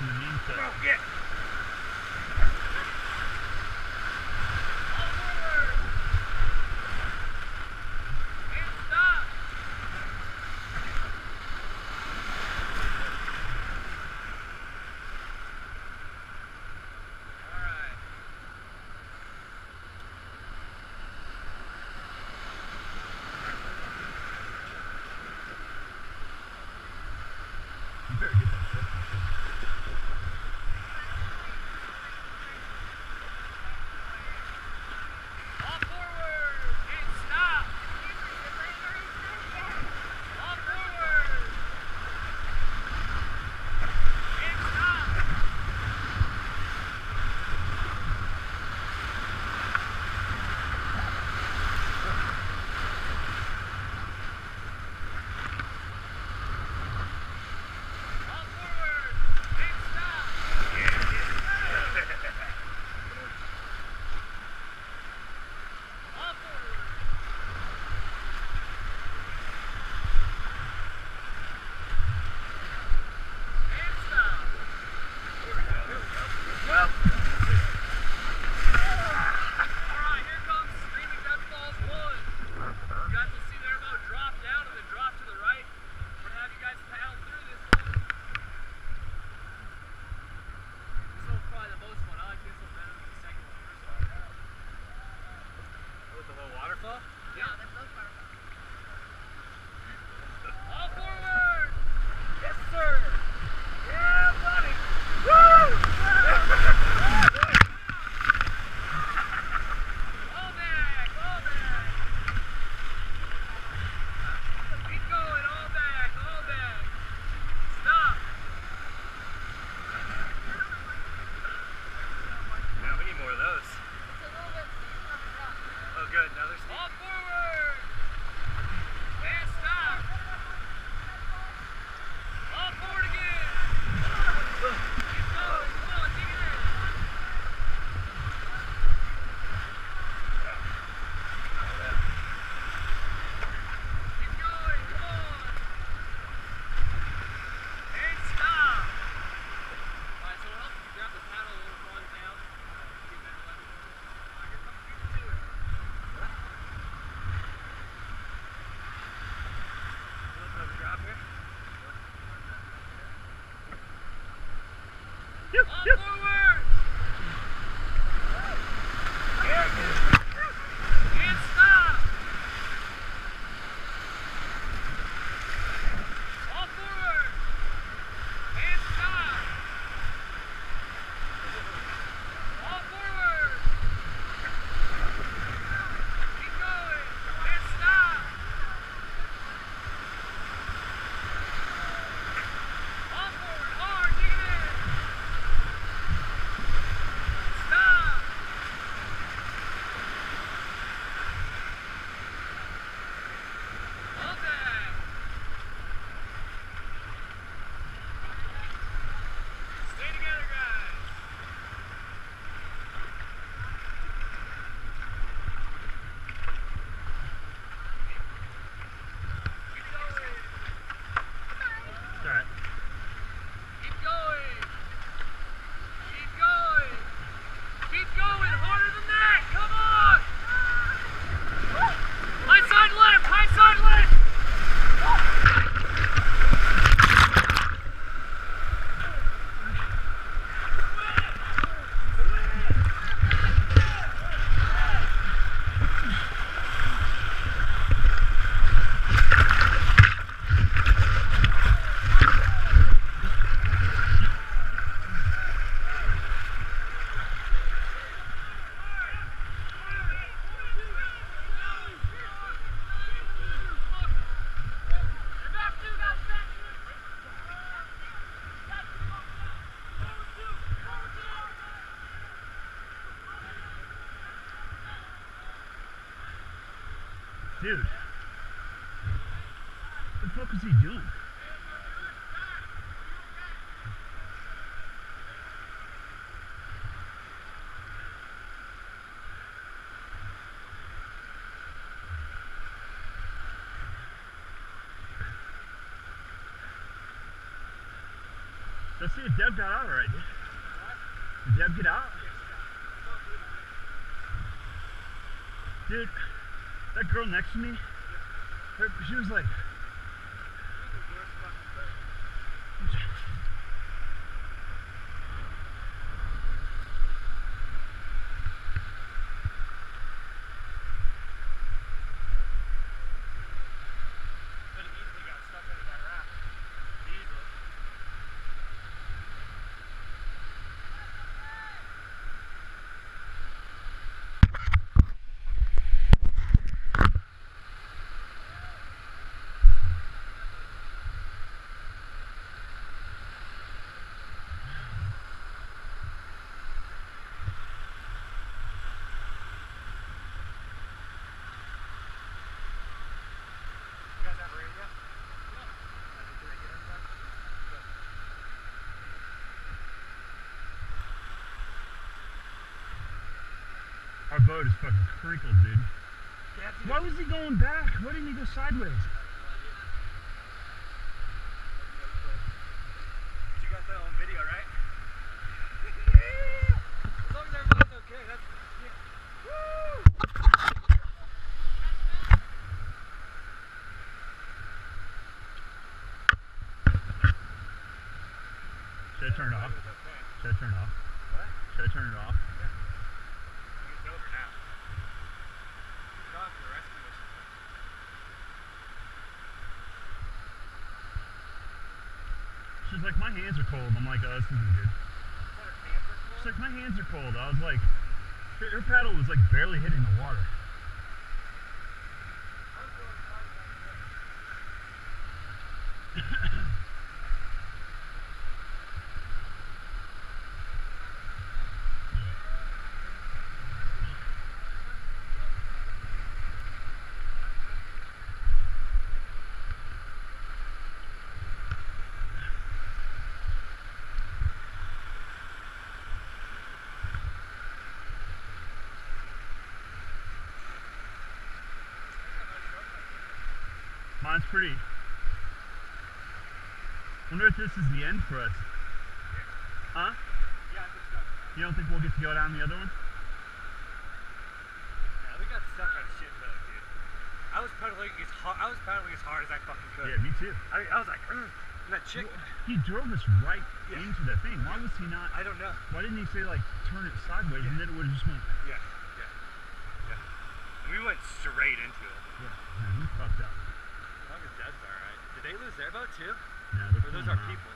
In the game. Yeah, Now forward. And stop. All forward again. Keep going. Come on, dig it in. Keep going. Come on. And stop. All right, so it'll help you grab the paddle a little farther down. Get that level. All right, here comes Peter Stewart. a little bit of a drop here. All forward. Dude. What the fuck is he doing? Let's see if Deb got out already. Did Deb get out? Dude that girl next to me, her, she was like, Could have easily got stuck under that raft. Easily. You guys have a radio? Did I get everything? Our boat is fucking crinkled, dude. Why was he going back? Why didn't he go sideways? You got that on video, right? As long as everything's okay, that's yeah. Woo! Should I turn it off? It was okay. Should I turn it off? What? Should I turn it off? I think it's over now. It's off the rescue mission. Like, my hands are cold. I'm like, oh, this isn't good. She's like, my hands are cold. I was like, her, her paddle was like barely hitting the water. I'm going fine like this. Mine's pretty. Wonder if this is the end for us. Huh? Yeah, I think so. You don't think we'll get to go down the other one? Yeah, we got stuck on shit though, dude. I was pedaling as hard. I was pedaling as hard as I fucking could. Yeah, me too. I, I was like, "Ugh." and that chick. He drove us right Yeah. into that thing. Why was he not? I don't know. Why didn't he say like turn it sideways and then it would have just went? Yeah, yeah, yeah. And we went straight into it. Yeah, man, he fucked up. As long as alright. Did they lose their boat too? No, Or those are people?